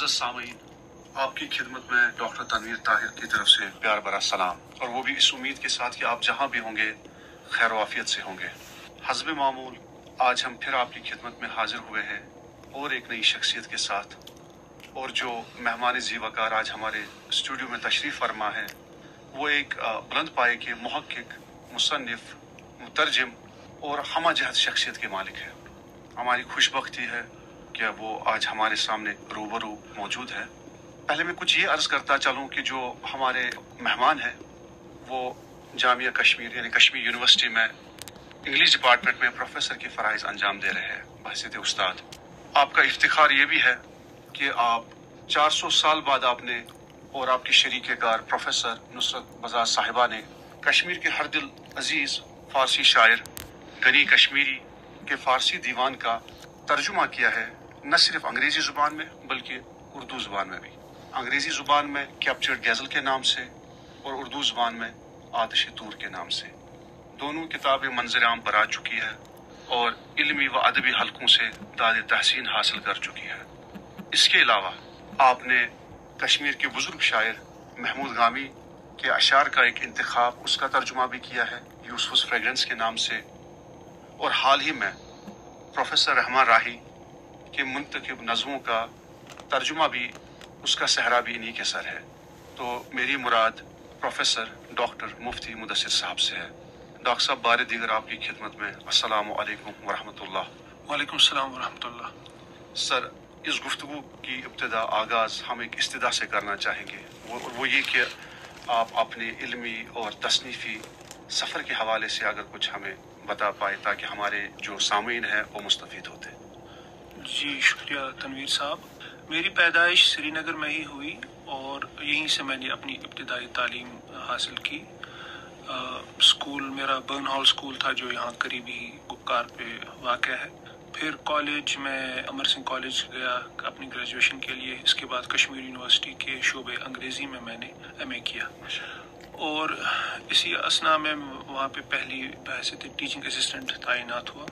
معزز سامعین، آپ کی خدمت میں ڈاکٹر تنویر طاہر کی طرف سے پیار برا سلام، اور وہ بھی اس امید کے ساتھ کہ آپ جہاں بھی ہوں گے، خیر و سے ہوں گے۔ حزب معمول، آج ہم پھر آپ کی خدمت میں حاضر ہوئے ہیں، اور ایک نئی شخصیت کے ساتھ۔ اور جو مہمان زی آج ہمارے اسٹوڈیو میں تشریف فرما ہے، وہ ایک بلند پائے کے محقق، مصنف، مترجم، اور ہمہ جہت شخصیت کے مالک ہیں۔ ہماری خوش بختی ہے کہ وہ آج ہمارے سامنے روبرو موجود ہے؟ پہلے میں کچھ یہ عرض کرتا چلوں کہ جو ہمارے مہمان ہیں، وہ جامعہ کشمیر یعنی کشمیر یونیورسٹی میں انگلش ڈپارٹمنٹ میں پروفیسر کے فرائض انجام دے رہے ہیں۔ بحثیت استاد، آپ کا افتخار یہ بھی ہے کہ آپ چار سو سال بعد آپ نے اور آپ کی شریک کار پروفیسر نصرت بزاز صاحبہ نے کشمیر کے ہر دل عزیز فارسی شاعر غنی کشمیری کے فارسی دیوان کا ترجمہ کیا ہے۔ نہ صرف انگریزی زبان میں، بلکہ اردو زبان میں بھی۔ انگریزی زبان میں کیپچرڈ غزل کے نام سے اور اردو زبان میں آتش دور کے نام سے۔ دونوں کتابیں منظر عام پر آ چکی ہے اور علمی و ادبی حلقوں سے داد تحسین حاصل کر چکی ہے اس کے علاوہ، آپ نے کشمیر کے بزرگ شاعر محمود غامی کے اشعار کا ایک انتخاب اس کا ترجمہ بھی کیا ہے، یوسفس فریگرنس کے نام سے۔ اور حال ہی میں پروفیسر رحمان راہی کے منتخب نظموں کا ترجمہ بھی اس کا صحرا بھی انہی کے سر ہے۔ تو میری مراد پروفیسر ڈاکٹر مفتی مدثر صاحب سے ہے۔ ڈاکٹر صاحب بار دیگر آپ کی خدمت میں السلام علیکم ورحمۃ اللہ وعلیکم السلام ورحمۃ اللہ سر اس گفتگو کی ابتدا آغاز ہم ایک استدا سے کرنا چاہیں گے۔ وہ وہ یہ کہ آپ اپنے علمی اور تصنیفی سفر کے حوالے سے اگر کچھ ہمیں بتا پائے تاکہ ہمارے جو سامعین ہیں وہ مستفید ہوتے۔ جی شکریہ تنویر صاحب۔ میری پیدائش سری نگر میں ہی ہوئی اور یہیں سے میں نے اپنی ابتدائی تعلیم حاصل کی۔ اسکول میرا برن ہال اسکول تھا جو یہاں قریبی گپکار پہ واقع ہے۔ پھر کالج میں امر سنگھ کالج گیا اپنی گریجویشن کے لیے۔ اس کے بعد کشمیر یونیورسٹی کے شعبے انگریزی میں میں نے ایم اے کیا۔ اور اسی اسنا میں وہاں پہ پہلی بحثیت ٹیچنگ اسسٹنٹ تعینات ہوا۔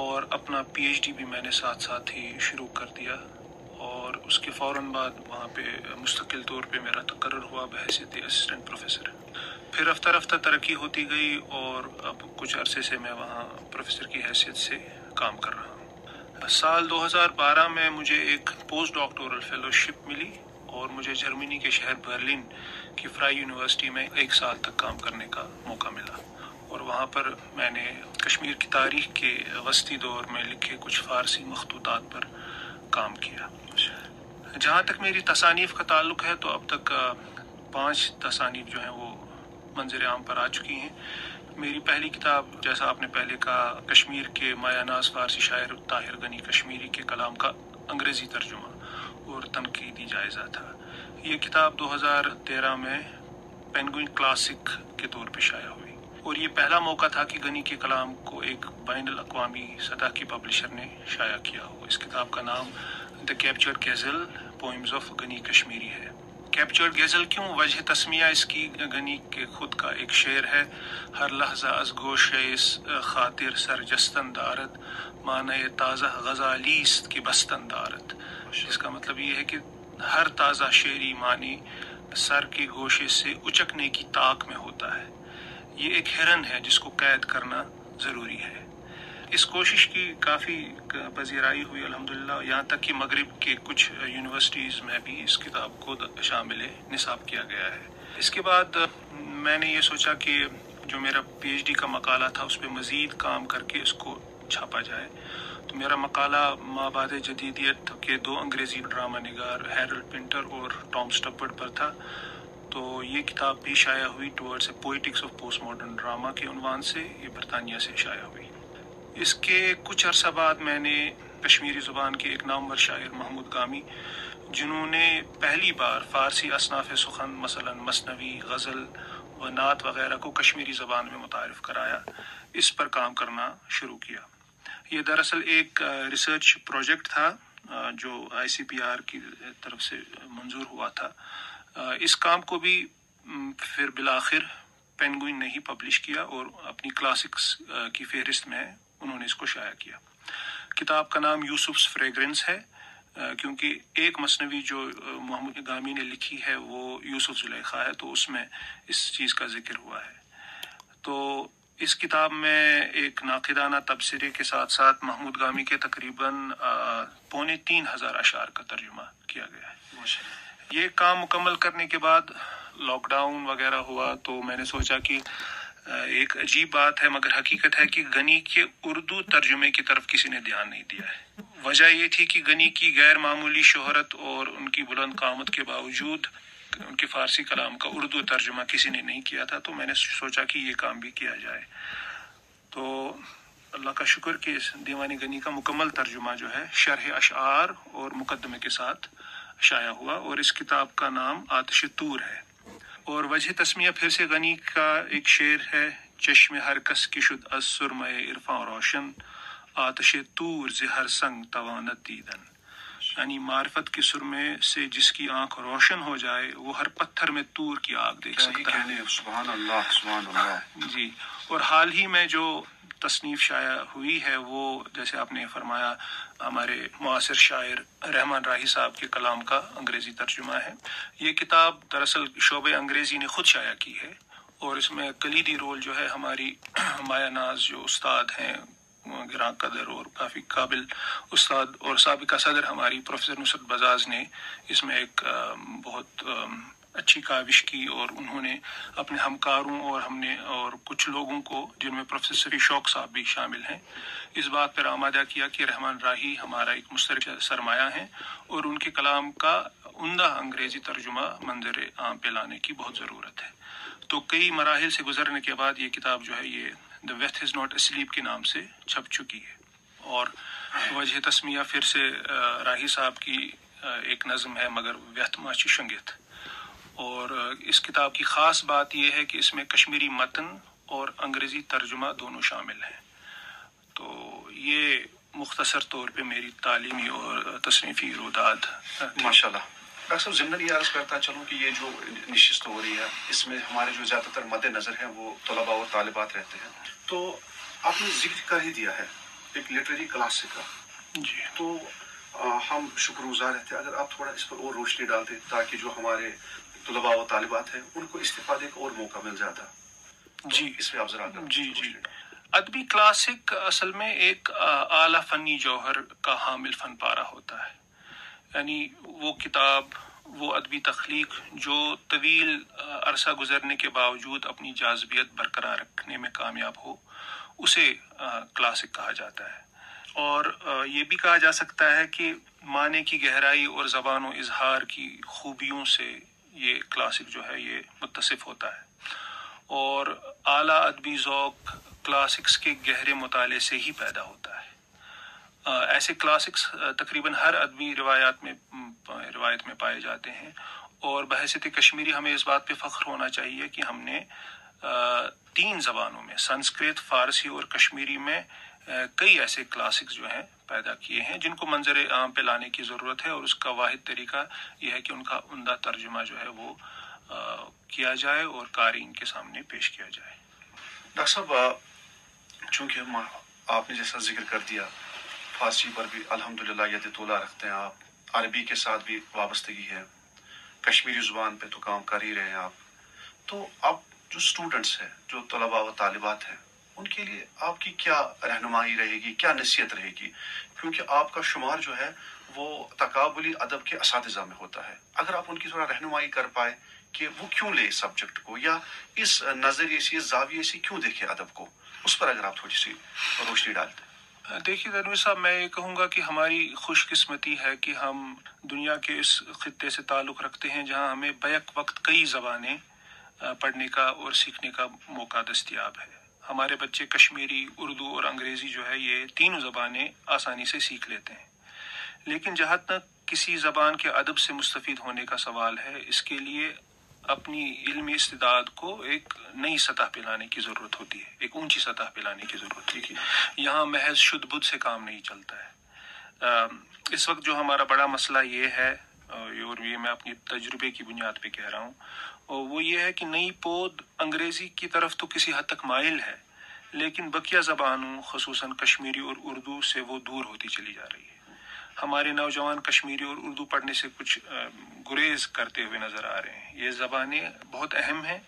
اور اپنا پی ایچ ڈی بھی میں نے ساتھ ساتھ ہی شروع کر دیا اور اس کے فوراً بعد وہاں پہ مستقل طور پہ میرا تقرر ہوا بحثیت اسسٹنٹ پروفیسر پھر رفتہ رفتہ ترقی ہوتی گئی اور اب کچھ عرصے سے میں وہاں پروفیسر کی حیثیت سے کام کر رہا ہوں۔ سال دو ہزار بارہ میں مجھے ایک پوسٹ ڈاکٹورل فیلوشپ ملی اور مجھے جرمنی کے شہر برلن کی فرائی یونیورسٹی میں ایک سال تک کام کرنے کا موقع ملا۔ اور وہاں پر میں نے کشمیر کی تاریخ کے وسطی دور میں لکھے کچھ فارسی مخطوطات پر کام کیا۔ جہاں تک میری تصانیف کا تعلق ہے تو اب تک پانچ تصانیف جو ہیں وہ منظر عام پر آ چکی ہیں۔ میری پہلی کتاب، جیسا آپ نے پہلے کہا، کشمیر کے مایا ناز فارسی شاعر طاہر غنی کشمیری کے کلام کا انگریزی ترجمہ اور تنقیدی جائزہ تھا۔ یہ کتاب دو ہزار تیرہ میں پینگوئن کلاسک کے طور پہ شائع ہوئی۔ اور یہ پہلا موقع تھا کہ غنی کے کلام کو ایک بین الاقوامی سطح کی پبلشر نے شائع کیا ہو۔ اس کتاب کا نام the captured gazelle poems of Ghani Kashmiri ہے۔ کیپچر گیزل کیوں؟ وجہ تسمیہ اس کی غنی کے خود کا ایک شعر ہے۔ ہر لحظہ از گوش اس خاطر سر جستن دارد معنی تازہ غزالیست کی بستن دارد اس کا مطلب یہ ہے کہ ہر تازہ شعری معنی سر کے گوشے سے اچکنے کی طاق میں ہوتا ہے۔ یہ ایک ہرن ہے جس کو قید کرنا ضروری ہے۔ اس کوشش کی کافی پذیرائی ہوئی، الحمدللہ۔ یہاں تک کہ مغرب کے کچھ یونیورسٹیز میں بھی اس کتاب کو شامل نصاب کیا گیا ہے۔ اس کے بعد، میں نے یہ سوچا کہ جو میرا پی ایچ ڈی کا مقالہ تھا، اس پہ مزید کام کر کے اس کو چھاپا جائے۔ تو میرا مقالہ مابعد جدیدیت کے دو انگریزی ڈرامہ نگار ہیرل پنٹر اور ٹام سٹپرڈ پر تھا۔ تو یہ کتاب بھی شائع ہوئی towards a poetics of post modern drama کے عنوان سے، یہ برطانیہ سے شائع ہوئی۔ اس کے کچھ عرصہ بعد میں نے کشمیری زبان کے ایک نامور شاعر محمود گامی، جنہوں نے پہلی بار فارسی اصناف سخن، مثلا مصنوی غزل و نعت وغیرہ کو کشمیری زبان میں متعارف کرایا، اس پر کام کرنا شروع کیا۔ یہ دراصل ایک ریسرچ پروجیکٹ تھا، جو آئی سی پی آر کی طرف سے منظور ہوا تھا۔ اس کام کو بھی پھر بالآخر پینگوئن نے ہی پبلش کیا اور اپنی کلاسکس کی فہرست میں انہوں نے اس کو شائع کیا۔ کتاب کا نام یوسفس فریگرنس ہے کیونکہ ایک مصنوعی جو محمود گامی نے لکھی ہے وہ یوسف زلیخا ہے، تو اس میں اس چیز کا ذکر ہوا ہے۔ تو اس کتاب میں ایک ناقدانہ تبصرے کے ساتھ ساتھ محمود گامی کے تقریباً پونے تین ہزار اشعار کا ترجمہ کیا گیا ہے۔ یہ کام مکمل کرنے کے بعد لاک ڈاؤن وغیرہ ہوا تو میں نے سوچا کہ ایک عجیب بات ہے، مگر حقیقت ہے کہ گنی کے اردو ترجمے کی طرف کسی نے دھیان نہیں دیا ہے۔ وجہ یہ تھی کہ گنی کی غیر معمولی شہرت اور ان کی بلند قامت کے باوجود ان کے فارسی کلام کا اردو ترجمہ کسی نے نہیں کیا تھا، تو میں نے سوچا کہ یہ کام بھی کیا جائے۔ تو اللہ کا شکر کہ اس دیوانی گنی کا مکمل ترجمہ جو ہے شرح اشعار اور مقدمے کے ساتھ شائع ہوا اور اس کتاب کا نام آتش تور ہے۔ اور وجہ تسمیہ پھر سے غنی کا ایک شعر ہے چشم ہر کس کی شد از سرمے عرفان روشن آتش تور زہر سنگ توانت دیدن۔ یعنی معرفت کے سرمے سے جس کی آنکھ روشن ہو جائے وہ ہر پتھر میں تور کی آگ دیکھ سکتا ہے۔ سبحان اللہ سبحان اللہ۔ جی اور حال ہی میں جو تصنیف شائع ہوئی ہے، وہ جیسے آپ نے فرمایا، ہمارے معاصر شاعر رحمان راہی صاحب کے کلام کا انگریزی ترجمہ ہے۔ یہ کتاب دراصل شعبہ انگریزی نے خود شائع کی ہے اور اس میں کلیدی رول جو ہے، ہماری مایا ناز جو استاد ہیں، گراں قدر اور کافی قابل استاد اور سابقہ صدر ہماری پروفیسر نصرت بزاز نے اس میں ایک بہت اچھی کاوش کی اور انہوں نے اپنے ہمکاروں اور ہم نے اور کچھ لوگوں کو جن میں پروفیسر شوق صاحب بھی شامل ہیں، اس بات پر آمادہ کیا کہ رحمان راہی ہمارا ایک مشترک سرمایہ ہیں اور ان کے کلام کا عمدہ انگریزی ترجمہ منظر عام پہ لانے کی بہت ضرورت ہے۔ تو کئی مراحل سے گزرنے کے بعد یہ کتاب جو ہے یہ دا ویتھ از ناٹ اسلیپ کے نام سے چھپ چکی ہے۔ اور وجہ تسمیہ پھر سے راہی صاحب کی ایک نظم ہے مگر ویتھ ماچی شنگت اور اس کتاب کی خاص بات یہ ہے کہ اس میں کشمیری متن اور انگریزی ترجمہ دونوں شامل ہیں۔ تو یہ مختصر طور پہ میری تعلیمی اور تصنیفی روداد ماشاء اللہ ڈاکٹر صاحب ضمن یہ عرض کرتا چلوں کہ یہ جو نشست ہو رہی ہے اس میں ہمارے جو زیادہ تر مد نظر ہیں وہ طلباء اور طالبات رہتے ہیں۔ تو آپ نے ذکر کر ہی دیا ہے ایک لٹریری کلاسک کا۔ جی۔ تو ہم شکر گزار رہتے اگر آپ تھوڑا اس پر اور روشنی ڈالتے تاکہ جو ہمارے طلباء و طالبات ہیں ان کو استفادے کا اور موقع مل جاتا۔ جی۔ اس میں آپ ذرا جی جی۔ ادبی کلاسک اصل میں ایک اعلیٰ فنی جوہر کا حامل فن پارا ہوتا ہے۔ یعنی وہ کتاب وہ ادبی تخلیق جو طویل عرصہ گزرنے کے باوجود اپنی جاذبیت برقرار رکھنے میں کامیاب ہو اسے کلاسک کہا جاتا ہے۔ اور یہ بھی کہا جا سکتا ہے کہ معنی کی گہرائی اور زبان و اظہار کی خوبیوں سے یہ کلاسک جو ہے یہ متصف ہوتا ہے۔ اور اعلیٰ ادبی ذوق کلاسکس کے گہرے مطالعے سے ہی پیدا ہوتا ہے۔ ایسے کلاسکس تقریباً ہر ادبی روایات میں روایت میں پائے جاتے ہیں۔ اور بحثیت کشمیری ہمیں اس بات پہ فخر ہونا چاہیے کہ ہم نے تین زبانوں میں، سنسکرت، فارسی اور کشمیری میں کئی ایسے کلاسکس جو ہیں پیدا کیے ہیں جن کو منظر عام پہ لانے کی ضرورت ہے اور اس کا واحد طریقہ یہ ہے کہ ان کا عمدہ ترجمہ جو ہے وہ کیا جائے اور قارئین کے سامنے پیش کیا جائے۔ ڈاکٹر صاحب چونکہ آپ نے جیسا ذکر کر دیا، فارسی پر بھی الحمد للہ ید طولہ رکھتے ہیں آپ، عربی کے ساتھ بھی وابستگی ہے، کشمیری زبان پہ تو کام کر ہی رہے ہیں آپ۔ تو اب جو اسٹوڈنٹس ہیں، جو طلباء و طالبات ہیں ان کے لیے آپ کی کیا رہنمائی رہے گی، کیا نصیحت رہے گی؟ کیونکہ آپ کا شمار جو ہے، وہ تقابلی ادب کے اساتذہ میں ہوتا ہے۔ اگر آپ ان کی تھوڑا رہنمائی کر پائے کہ وہ کیوں لے اس سبجیکٹ کو، یا اس نظریے سے، اس زاویے سے کیوں دیکھے ادب کو، اس پر اگر آپ تھوڑی سی روشنی ڈالتے دیکھیے تنویر صاحب، میں یہ کہوں گا کہ ہماری خوش قسمتی ہے کہ ہم دنیا کے اس خطے سے تعلق رکھتے ہیں جہاں ہمیں بیک وقت کئی زبانیں پڑھنے کا اور سیکھنے کا موقع دستیاب ہے۔ ہمارے بچے کشمیری، اردو اور انگریزی جو ہے یہ تینوں زبانیں آسانی سے سیکھ لیتے ہیں۔ لیکن جہاں تک کسی زبان کے ادب سے مستفید ہونے کا سوال ہے، اس کے لیے اپنی علمی استداد کو ایک نئی سطح پہ لانے کی ضرورت ہوتی ہے، ایک اونچی سطح پہ لانے کی ضرورت ہوتی ہے یہاں محض شدھ بدھ سے کام نہیں چلتا ہے۔ اس وقت جو ہمارا بڑا مسئلہ یہ ہے اور یہ میں اپنی تجربے کی بنیاد پہ کہہ رہا ہوں وہ یہ ہے کہ نئی پود انگریزی کی طرف تو کسی حد تک مائل ہے، لیکن بقیہ زبانوں، خصوصاً کشمیری اور اردو سے وہ دور ہوتی چلی جا رہی ہے۔ ہمارے نوجوان کشمیری اور اردو پڑھنے سے کچھ گریز کرتے ہوئے نظر آ رہے ہیں۔ یہ زبانیں بہت اہم ہیں،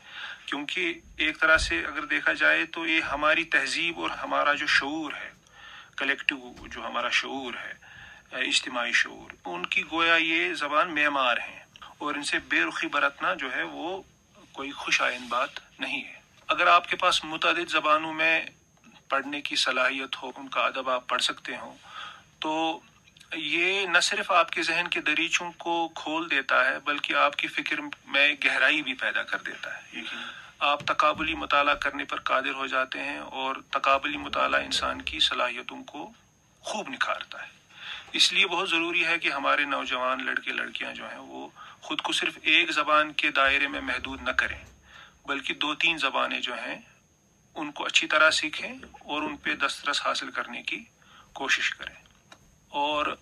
کیونکہ ایک طرح سے اگر دیکھا جائے تو یہ ہماری تہذیب اور ہمارا جو شعور ہے کلیکٹیو جو ہمارا شعور ہے، اجتماعی شعور، ان کی گویا یہ زبان معمار ہیں۔ اور ان سے بے رخی برتنا جو ہے وہ کوئی خوش آئند بات نہیں ہے۔ اگر آپ کے پاس متعدد زبانوں میں پڑھنے کی صلاحیت ہو ان کا ادب آپ پڑھ سکتے ہوں تو یہ نہ صرف آپ کے ذہن کے دریچوں کو کھول دیتا ہے بلکہ آپ کی فکر میں گہرائی بھی پیدا کر دیتا ہے۔ آپ تقابلی مطالعہ کرنے پر قادر ہو جاتے ہیں اور تقابلی مطالعہ انسان کی صلاحیتوں کو خوب نکھارتا ہے۔ اس لیے بہت ضروری ہے کہ ہمارے نوجوان لڑکے لڑکیاں جو ہیں وہ خود کو صرف ایک زبان کے دائرے میں محدود نہ کریں، بلکہ دو تین زبانیں جو ہیں، ان کو اچھی طرح سیکھیں اور ان پہ دسترس حاصل کرنے کی کوشش کریں۔ اور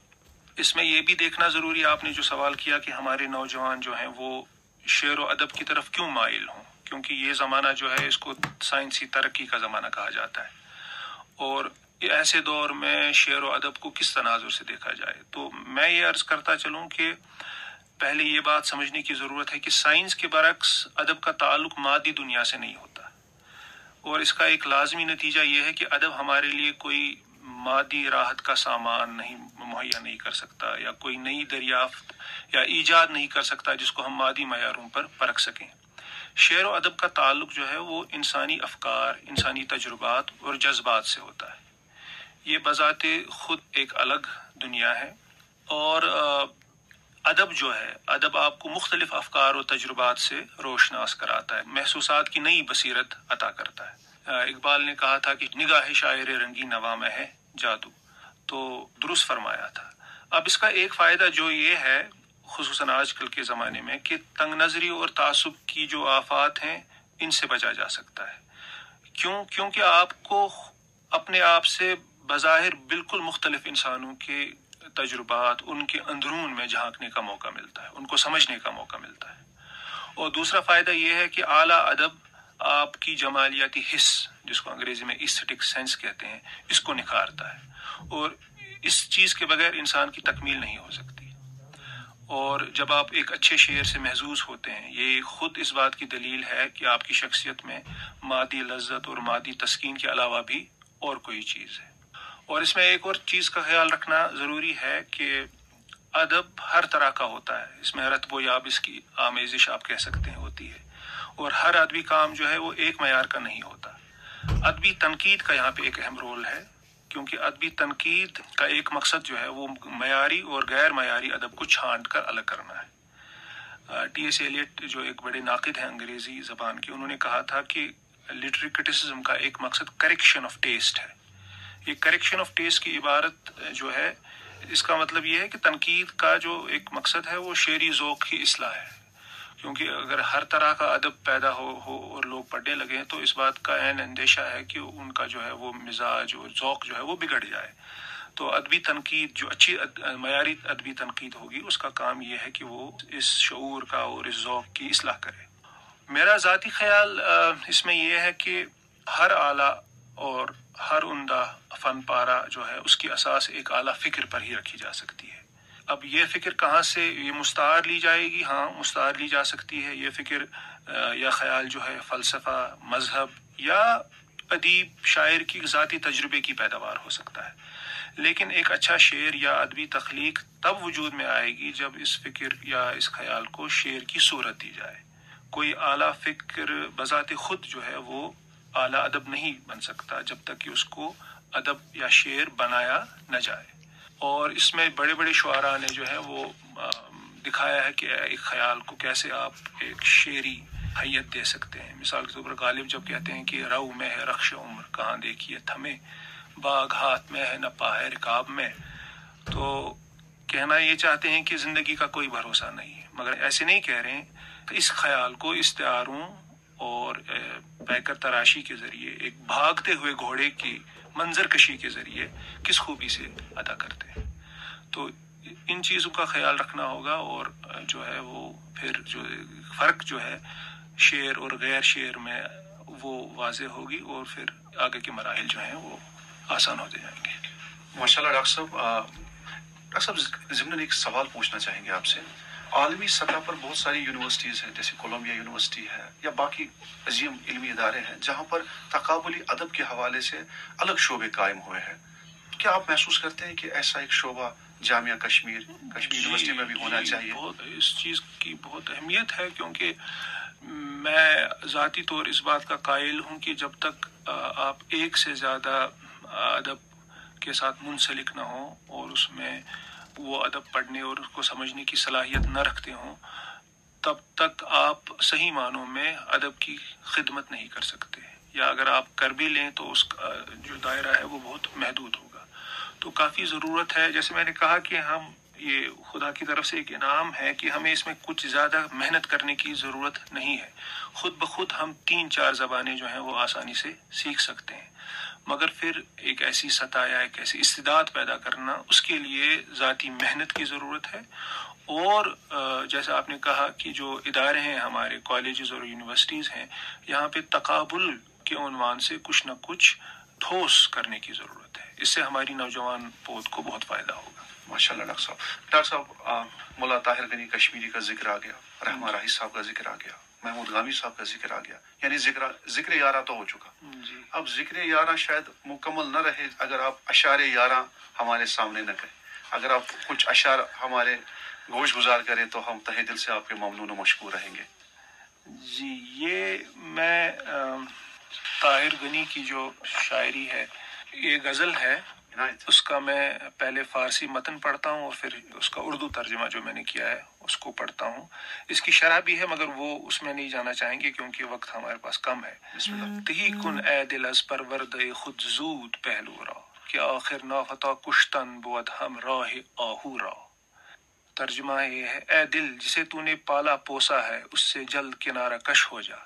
اس میں یہ بھی دیکھنا ضروری، آپ نے جو سوال کیا کہ ہمارے نوجوان جو ہیں، وہ شعر و ادب کی طرف کیوں مائل ہوں؟ کیونکہ یہ زمانہ جو ہے، اس کو سائنسی ترقی کا زمانہ کہا جاتا ہے۔ اور ایسے دور میں شعر و ادب کو کس تناظر سے دیکھا جائے؟ تو میں یہ عرض کرتا چلوں کہ پہلے یہ بات سمجھنے کی ضرورت ہے کہ سائنس کے برعکس ادب کا تعلق مادی دنیا سے نہیں ہوتا۔ اور اس کا ایک لازمی نتیجہ یہ ہے کہ ادب ہمارے لیے کوئی مادی راحت کا سامان نہیں، مہیا نہیں کر سکتا یا کوئی نئی دریافت یا ایجاد نہیں کر سکتا جس کو ہم مادی معیاروں پر پرکھ سکیں۔ شعر و ادب کا تعلق جو ہے وہ انسانی افکار، انسانی تجربات اور جذبات سے ہوتا ہے۔ یہ بذات خود ایک الگ دنیا ہے اور ادب جو ہے، ادب آپ کو مختلف افکار و تجربات سے روشناس کراتا ہے، محسوسات کی نئی بصیرت عطا کرتا ہے۔ اقبال نے کہا تھا کہ نگاہ شاعر رنگی نوا میں ہے، جادو۔ تو درست فرمایا تھا۔ اب اس کا ایک فائدہ جو یہ ہے، خصوصاً آج کل کے زمانے میں، کہ تنگ نظری اور تعصب کی جو آفات ہیں، ان سے بچا جا سکتا ہے۔ کیوں؟ کیونکہ آپ کو اپنے آپ سے بظاہر بالکل مختلف انسانوں کے تجربات ان کے اندرون میں جھانکنے کا موقع ملتا ہے، ان کو سمجھنے کا موقع ملتا ہے۔ اور دوسرا فائدہ یہ ہے کہ اعلیٰ ادب آپ کی جمالیاتی حص، جس کو انگریزی میں اسٹک سینس کہتے ہیں، اس کو نکھارتا ہے۔ اور اس چیز کے بغیر انسان کی تکمیل نہیں ہو سکتی۔ اور جب آپ ایک اچھے شعر سے محظوظ ہوتے ہیں، یہ خود اس بات کی دلیل ہے کہ آپ کی شخصیت میں مادی لذت اور مادی تسکین کے علاوہ بھی اور کوئی چیز ہے۔ اور اس میں ایک اور چیز کا خیال رکھنا ضروری ہے کہ ادب ہر طرح کا ہوتا ہے۔ اس میں رتب و یاب اس کی آمیزش آپ کہہ سکتے ہیں، ہوتی ہے۔ اور ہر ادبی کام جو ہے وہ ایک معیار کا نہیں ہوتا۔ ادبی تنقید کا یہاں پہ ایک اہم رول ہے، کیونکہ ادبی تنقید کا ایک مقصد جو ہے وہ معیاری اور غیر معیاری ادب کو چھانٹ کر الگ کرنا ہے۔ ٹی ایس ایلیٹ جو ایک بڑے ناقد ہیں انگریزی زبان کے، انہوں نے کہا تھا کہ لٹری کرٹیسزم کا ایک مقصد کریکشن آف ٹیسٹ ہے۔ یہ کریکشن آف ٹیسٹ کی عبارت جو ہے، اس کا مطلب یہ ہے کہ تنقید کا جو ایک مقصد ہے، وہ شعری ذوق کی اصلاح ہے۔ کیونکہ اگر ہر طرح کا ادب پیدا ہو ہو اور لوگ پڑھنے لگے تو اس بات کا عین اندیشہ ہے کہ ان کا جو ہے، وہ مزاج اور ذوق جو ہے، وہ بگڑ جائے۔ تو ادبی تنقید، جو اچھی معیاری ادبی تنقید ہوگی، اس کا کام یہ ہے کہ وہ اس شعور کا اور اس ذوق کی اصلاح کرے۔ میرا ذاتی خیال اس میں یہ ہے کہ ہر اعلیٰ اور ہر عمدہ فن پارا جو ہے، اس کی اساس ایک اعلیٰ فکر پر ہی رکھی جا سکتی ہے۔ اب یہ فکر کہاں سے، یہ مستعار لی جائے گی؟ ہاں مستعار لی جا سکتی ہے۔ یہ فکر یا خیال جو ہے، فلسفہ، مذہب یا ادیب، شاعر کی ذاتی تجربے کی پیداوار ہو سکتا ہے۔ لیکن ایک اچھا شعر یا ادبی تخلیق تب وجود میں آئے گی جب اس فکر یا اس خیال کو شعر کی صورت دی جائے۔ کوئی اعلیٰ فکر بذات خود جو ہے، وہ اعلیٰ ادب نہیں بن سکتا جب تک کہ اس کو ادب یا شعر بنایا نہ جائے۔ اور اس میں بڑے بڑے شعراء نے جو ہے وہ دکھایا ہے کہ ایک خیال کو کیسے آپ ایک شعری حیت دے سکتے ہیں۔ مثال کے طور پر غالب جب کہتے ہیں کہ رو میں ہے رخش عمر، کہاں دیکھیے تھمے، باغ ہاتھ میں ہے نہ ہے رکاب میں۔ تو کہنا یہ چاہتے ہیں کہ زندگی کا کوئی بھروسہ نہیں ہے۔ مگر ایسے نہیں کہہ رہے ہیں، اس خیال کو استعاروں اور پیکر تراشی کے ذریعے، ایک بھاگتے ہوئے گھوڑے کی منظر کشی کے ذریعے کس خوبی سے ادا کرتے ہیں؟ تو ان چیزوں کا خیال رکھنا ہوگا اور جو ہے وہ پھر جو فرق جو ہے شعر اور غیر شعر میں وہ واضح ہوگی اور پھر آگے کے مراحل جو ہیں وہ آسان ہوتے جائیں گے۔ ماشاء اللہ ڈاکٹر صاحب ڈاکٹر صاحب ضمن ایک سوال پوچھنا چاہیں گے آپ سے۔ عالمی سطح پر بہت ساری یونیورسٹیز ہیں جیسے کولمبیا یونیورسٹی ہے یا باقی عظیم علمی ادارے ہیں جہاں پر تقابلی ادب کے حوالے سے الگ شعبے قائم ہوئے ہیں۔ کیا آپ محسوس کرتے ہیں کہ ایسا ایک شعبہ جامعہ کشمیر کشمیر یونیورسٹی میں بھی ہونا جی، چاہیے؟ بہت اس چیز کی بہت اہمیت ہے کیونکہ میں ذاتی طور اس بات کا قائل ہوں کہ جب تک آپ ایک سے زیادہ ادب کے ساتھ منسلک نہ ہوں اور اس میں وہ ادب پڑھنے اور اس کو سمجھنے کی صلاحیت نہ رکھتے ہوں، تب تک آپ صحیح معنوں میں ادب کی خدمت نہیں کر سکتے۔ یا اگر آپ کر بھی لیں تو اس کا جو دائرہ ہے وہ بہت محدود ہوگا۔ تو کافی ضرورت ہے، جیسے میں نے کہا کہ ہم، یہ خدا کی طرف سے ایک انعام ہے کہ ہمیں اس میں کچھ زیادہ محنت کرنے کی ضرورت نہیں ہے۔ خود بخود ہم تین چار زبانیں جو ہیں وہ آسانی سے سیکھ سکتے ہیں۔ مگر پھر ایک ایسی سطح یا ایک ایسی استعداد پیدا کرنا اس کے لیے ذاتی محنت کی ضرورت ہے۔ اور جیسا آپ نے کہا کہ جو ادارے ہیں ہمارے کالجز اور یونیورسٹیز ہیں یہاں پہ تقابل کے عنوان سے کچھ نہ کچھ ٹھوس کرنے کی ضرورت ہے۔ اس سے ہماری نوجوان پود کو بہت فائدہ ہوگا۔ ماشاء اللہ ڈاکٹر صاحب ڈاکٹر صاحب آ، ملا طاہر غنی کشمیری کا ذکر آ گیا رحمہ راہی صاحب کا ذکر آ گیا۔ محمود غامی صاحب کا ذکر آ گیا۔ یعنی ذکر ذکر یارہ تو ہو چکا۔ جی۔ اب ذکر یارہ شاید مکمل نہ رہے اگر آپ اشار یارہ ہمارے سامنے نہ کریں۔ اگر آپ کچھ اشار ہمارے گوش گزار کریں تو ہم تہ دل سے آپ کے ممنون و مشکور رہیں گے۔ جی یہ میں طاہر غنی کی جو شاعری ہے یہ غزل ہے۔ اس کا میں پہلے فارسی متن پڑھتا ہوں اور پھر اس کا اردو ترجمہ جو میں نے کیا ہے اس کو پڑھتا ہوں۔ اس کی شرح بھی ہے مگر وہ اس میں نہیں جانا چاہیں گے کیونکہ وقت ہمارے پاس کم ہے۔ تہی کن اے دل از پرورد خود زود پہلو را کہ آخر نافتا کشتن بود ہم راہ آہو را۔ ترجمہ یہ ہے اے دل جسے تو نے پالا پوسا ہے اس سے جلد کنارہ کش ہو جا۔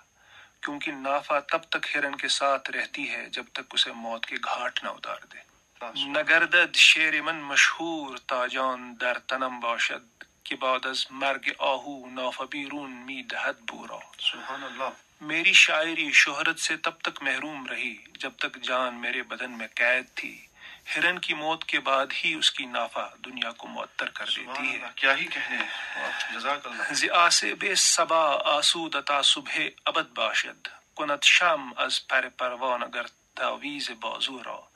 کیونکہ نافا تب تک ہرن کے ساتھ رہتی ہے جب تک اسے موت کے گھاٹ نہ اتار دے۔ نگردد شیر من مشہور تاجان در تنم باشد کہ بعد از مرگ آہو نافا بیرون می دہد بورا. سبحان اللہ میری شاعری شہرت سے تب تک محروم رہی جب تک جان میرے بدن میں قید تھی۔ ہرن کی موت کے بعد ہی اس کی نافع دنیا کو معطر کر دیتی ہے۔ کیا ہی کہنے جزاک اللہ ز آسب صبا آسودتا صبح ابد باشد۔ کنت شم از پر پروان اگر تعویز بازو را۔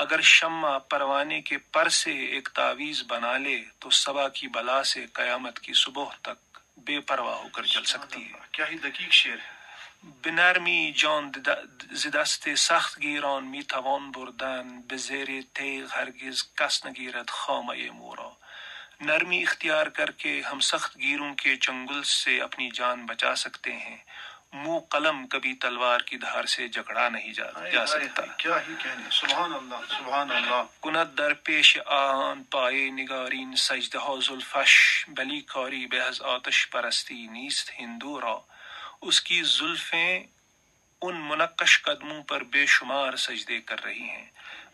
اگر شمع پروانے کے پر سے ایک تعویز بنا لے تو صبا کی بلا سے قیامت کی صبح تک بے پرواہ ہو کر جل سکتی ہے۔ کیا ہی دقیق شعر ہے۔ بنرمی جان ز دست سخت گیران می توان بردن به زیر تیغ هرگز کس نگیرد خامه مورا نرمی اختیار کر کے ہم سخت گیروں کے چنگل سے اپنی جان بچا سکتے ہیں۔ منہ قلم کبھی تلوار کی دھار سے جکڑا نہیں جا, جا سکتا۔ کیا ہی کہنے سبحان اللہ سبحان اللہ۔ کند در پیش آن پائے نگارین سجدہ زلفش بلی کاری بحض آتش پرستی نیست ہندو را۔ اس کی زلفیں ان منقش قدموں پر بے شمار سجدے کر رہی ہیں۔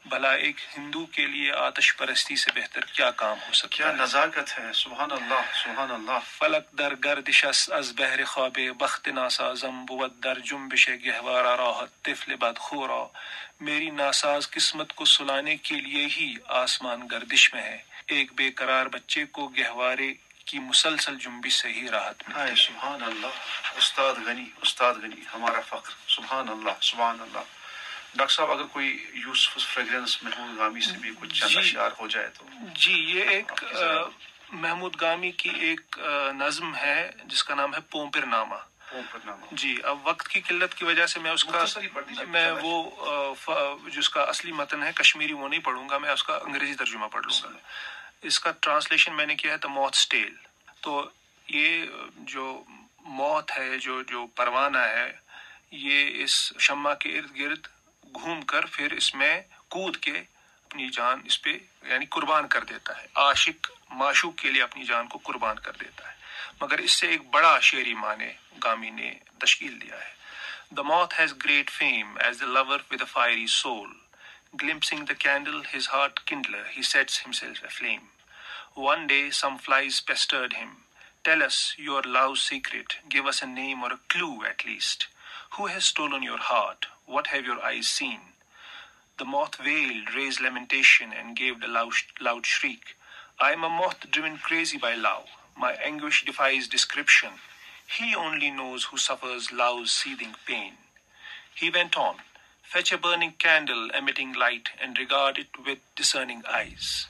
بھلا ایک ہندو کے لیے آتش پرستی سے بہتر کیا کام ہو سکتا کیا ہے؟ نزاکت ہے؟ سبحان اللہ سبحان اللہ۔ فلک در گردش از بهر خواب بخت ناسازم بود در جنبش گہوارہ راحت طفل بدخورا۔ میری ناساز قسمت کو سلانے کے لیے ہی آسمان گردش میں ہے۔ ایک بے قرار بچے کو گہوارے کی مسلسل جنبش سے ہی راحت ملتی سبحان اللہ۔ استاد غنی استاد غنی ہمارا فخر۔ سبحان اللہ سبحان اللہ۔ ڈاکٹر صاحب اگر کوئی یوسف فریگرنس محمود غامی سے بھی کچھ چند جی۔ اشعار ہو جائے تو۔ جی یہ ایک محمود گامی کی ایک نظم ہے جس کا نام ہے پومپر نامہ جی اب وقت کی قلت کی وجہ سے میں اس کا میں۔ وہ اس کا اصلی متن ہے کشمیری وہ نہیں پڑھوں گا میں اس کا انگریزی ترجمہ پڑھ لوں گا۔ اس کا ٹرانسلیشن میں نے کیا ہے دا موت اسٹیل تو یہ جو موت ہے جو جو پروانہ ہے یہ اس شمع کے ارد گرد گھوم کر پھر اس میں کود کے اپنی جان اس پہ یعنی قربان کر دیتا ہے عاشق معشوق کے لیے اپنی جان کو قربان کر دیتا ہے مگر اس سے ایک بڑا شعری معنی گامی نے تشکیل دیا ہے the moth has great fame as the lover with a fiery soul glimpsing the candle his heart kindler he sets himself aflame one day some flies pestered him tell us your love secret give us a name or a clue at least who has stolen your heart What have your eyes seen? The moth wailed, raised lamentation, and gave a loud, loud shriek. I am a moth driven crazy by love. My anguish defies description. He only knows who suffers love's seething pain. He went on, Fetch a burning candle emitting light and regard it with discerning eyes.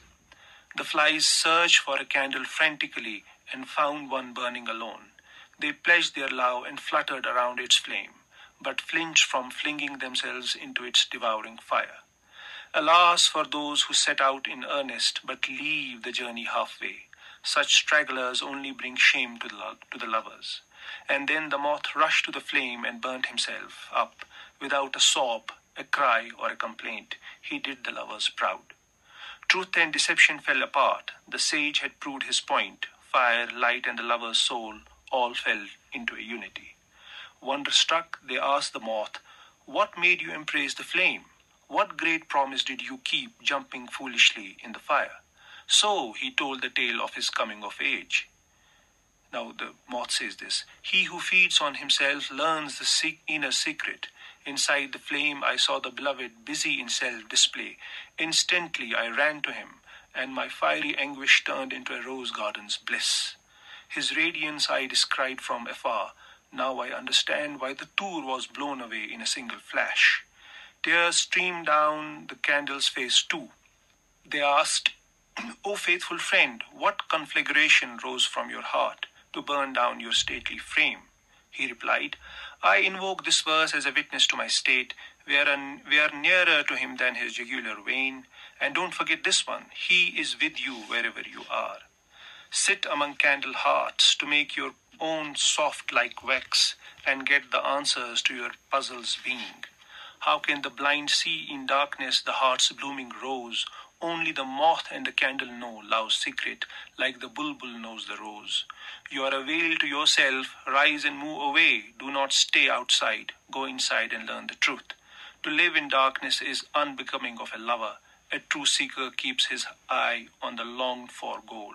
The flies searched for a candle frantically and found one burning alone. They pledged their love and fluttered around its flame, but flinch from flinging themselves into its devouring fire. Alas for those who set out in earnest but leave the journey halfway. Such stragglers only bring shame to the, lo- to the lovers. And then the moth rushed to the flame and burnt himself up. Without a sob, a cry, or a complaint, he did the lovers proud. Truth and deception fell apart. The sage had proved his point. Fire, light, and the lover's soul all fell into a unity. Wonderstruck, they asked the moth, What made you embrace the flame? What great promise did you keep jumping foolishly in the fire? So he told the tale of his coming of age. Now the moth says this He who feeds on himself learns the inner secret. Inside the flame, I saw the beloved busy in self display. Instantly, I ran to him, and my fiery anguish turned into a rose garden's bliss. His radiance I descried from afar. Now I understand why the tour was blown away in a single flash. Tears streamed down the candle's face, too. They asked, O faithful friend, what conflagration rose from your heart to burn down your stately frame? He replied, I invoke this verse as a witness to my state. We are, an, we are nearer to him than his jugular vein. And don't forget this one He is with you wherever you are. Sit among candle hearts to make your own soft like wax and get the answers to your puzzles being. How can the blind see in darkness the heart's blooming rose? Only the moth and the candle know love's secret, like the bulbul knows the rose. You are a veil to yourself, rise and move away. Do not stay outside, go inside and learn the truth. To live in darkness is unbecoming of a lover. A true seeker keeps his eye on the longed for goal.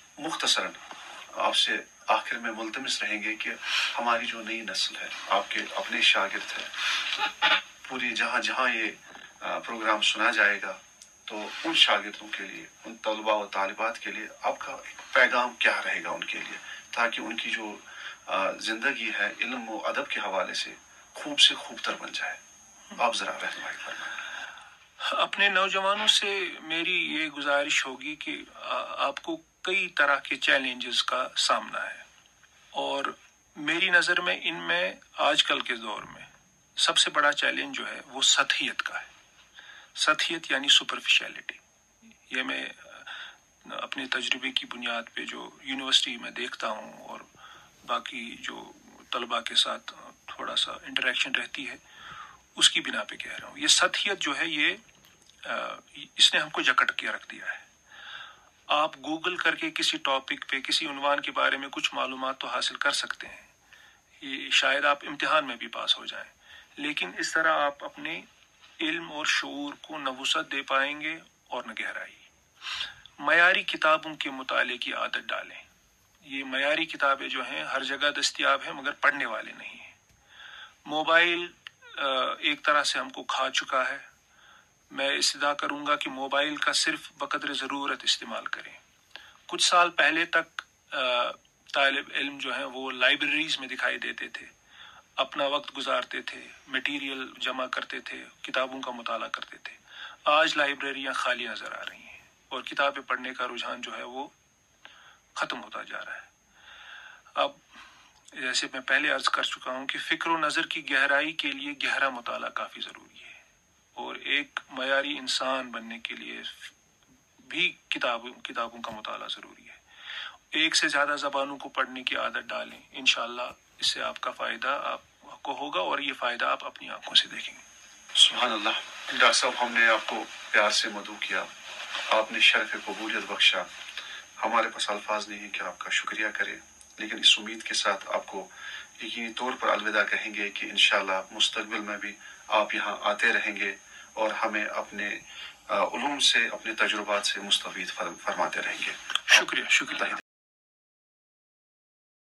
مختصرا، آپ سے آخر میں ملتمس رہیں گے کہ ہماری جو نئی نسل ہے، آپ کے اپنے شاگرد ہیں۔ پوری جہاں جہاں یہ پروگرام سنا جائے گا، تو ان شاگردوں کے لیے، ان طلباء و طالبات کے لیے آپ کا ایک پیغام کیا رہے گا ان کے لیے؟ تاکہ ان کی جو زندگی ہے، علم و ادب کے حوالے سے خوب سے خوب تر بن جائے۔ آپ ذرا رہنمائی فرمائیں۔ اپنے نوجوانوں سے میری یہ گزارش ہوگی کہ آپ کو کئی طرح کے چیلنجز کا سامنا ہے۔ اور میری نظر میں ان میں آج کل کے دور میں سب سے بڑا چیلنج جو ہے وہ سطحیت کا ہے۔ سطحیت یعنی سپرفیشیلٹی یہ میں اپنے تجربے کی بنیاد پہ جو یونیورسٹی میں دیکھتا ہوں اور باقی جو طلبہ کے ساتھ تھوڑا سا انٹریکشن رہتی ہے، اس کی بنا پہ کہہ رہا ہوں۔ یہ سطحیت جو ہے، یہ اس نے ہم کو جکٹ کیا رکھ دیا ہے۔ آپ گوگل کر کے کسی ٹاپک پہ، کسی عنوان کے بارے میں کچھ معلومات تو حاصل کر سکتے ہیں۔ یہ شاید آپ امتحان میں بھی پاس ہو جائیں۔ لیکن اس طرح آپ اپنے علم اور شعور کو نہ دے پائیں گے اور نہ گہرائی۔ معیاری کتابوں کے مطالعے کی عادت ڈالیں۔ یہ معیاری کتابیں جو ہیں، ہر جگہ دستیاب ہیں، مگر پڑھنے والے نہیں ہیں۔ موبائل ایک طرح سے ہم کو کھا چکا ہے۔ میں استدا کروں گا کہ موبائل کا صرف بقدر ضرورت استعمال کریں۔ کچھ سال پہلے تک طالب علم جو ہیں وہ لائبریریز میں دکھائی دیتے تھے، اپنا وقت گزارتے تھے میٹیریل جمع کرتے تھے، کتابوں کا مطالعہ کرتے تھے۔ آج لائبریریاں خالی نظر آ رہی ہیں اور کتابیں پڑھنے کا رجحان جو ہے وہ ختم ہوتا جا رہا ہے۔ اب، جیسے میں پہلے عرض کر چکا ہوں کہ فکر و نظر کی گہرائی کے لیے گہرا مطالعہ کافی ضروری ہے۔ اور ایک معیاری انسان بننے کے لیے بھی کتابوں کتابوں کا مطالعہ ضروری ہے۔ ایک سے زیادہ زبانوں کو پڑھنے کی عادت ڈالیں۔ انشاءاللہ اس سے آپ کا فائدہ آپ کو ہوگا اور یہ فائدہ آپ اپنی آنکھوں سے دیکھیں گے۔ سبحان اللہ ڈاکٹر صاحب، ہم نے آپ کو پیار سے مدعو کیا۔ آپ نے شرف قبولیت بخشا۔ ہمارے پاس الفاظ نہیں کہ آپ کا شکریہ کریں، لیکن اس امید کے ساتھ آپ کو یقینی طور پر الوداع کہیں گے کہ انشاءاللہ مستقبل میں بھی آپ یہاں آتے رہیں گے۔ اور ہمیں اپنے علوم سے اپنے تجربات سے مستفید فرماتے رہیں گے۔ شکریہ شکریہ